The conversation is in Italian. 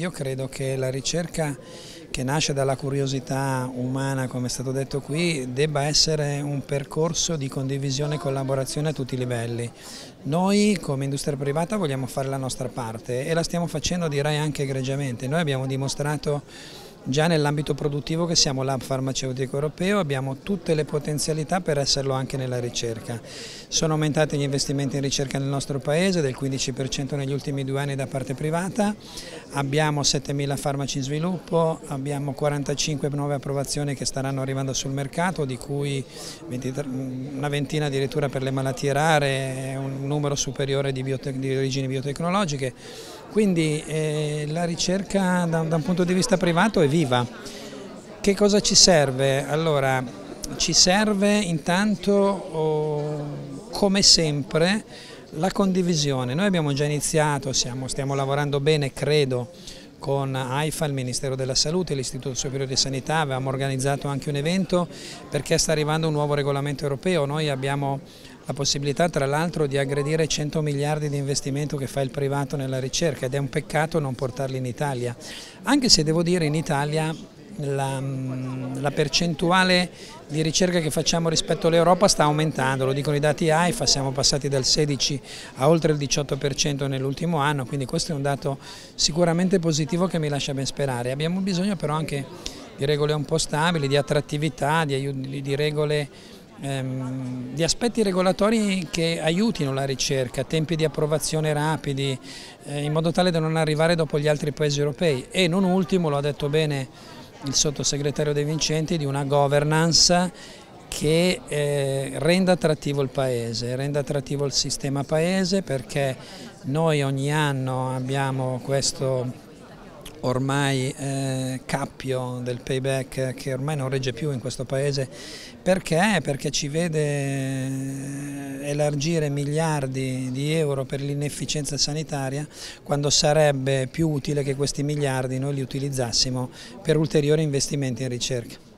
io credo che la ricerca che nasce dalla curiosità umana, come è stato detto qui, debba essere un percorso di condivisione e collaborazione a tutti i livelli. Noi come industria privata vogliamo fare la nostra parte e la stiamo facendo direi anche egregiamente. Noi abbiamo dimostrato Già nell'ambito produttivo che siamo l'hub farmaceutico europeo abbiamo tutte le potenzialità per esserlo anche nella ricerca. Sono aumentati gli investimenti in ricerca nel nostro paese del 15% negli ultimi due anni da parte privata, abbiamo 7.000 farmaci in sviluppo, abbiamo 45 nuove approvazioni che staranno arrivando sul mercato, di cui 23, una ventina addirittura per le malattie rare, un numero superiore di, di origini biotecnologiche. Quindi eh, la ricerca da, da un punto di vista privato è viva. Che cosa ci serve? Allora, ci serve intanto, oh, come sempre, la condivisione. Noi abbiamo già iniziato, siamo, stiamo lavorando bene, credo, con AIFA, il Ministero della Salute l'Istituto Superiore di Sanità, avevamo organizzato anche un evento perché sta arrivando un nuovo regolamento europeo, noi abbiamo la possibilità tra l'altro di aggredire 100 miliardi di investimento che fa il privato nella ricerca ed è un peccato non portarli in Italia, anche se devo dire in Italia la, la, percentuale di ricerca che facciamo rispetto all'Europa sta aumentando, lo dicono i dati AIFA, siamo passati dal 16 a oltre il 18% nell'ultimo anno, quindi questo è un dato sicuramente positivo che mi lascia ben sperare. Abbiamo bisogno però anche di regole un po' stabili, di attrattività, di, di regole ehm, di aspetti regolatori che aiutino la ricerca, tempi di approvazione rapidi, eh, in modo tale da non arrivare dopo gli altri paesi europei. E non ultimo, lo ha detto bene il sottosegretario De Vincenti, di una governance che eh, renda attrattivo il paese, renda attrattivo il sistema paese perché noi ogni anno abbiamo questo ormai eh, cappio del payback che ormai non regge più in questo paese perché? Perché ci vede eh, elargire miliardi di euro per l'inefficienza sanitaria quando sarebbe più utile che questi miliardi noi li utilizzassimo per ulteriori investimenti in ricerca.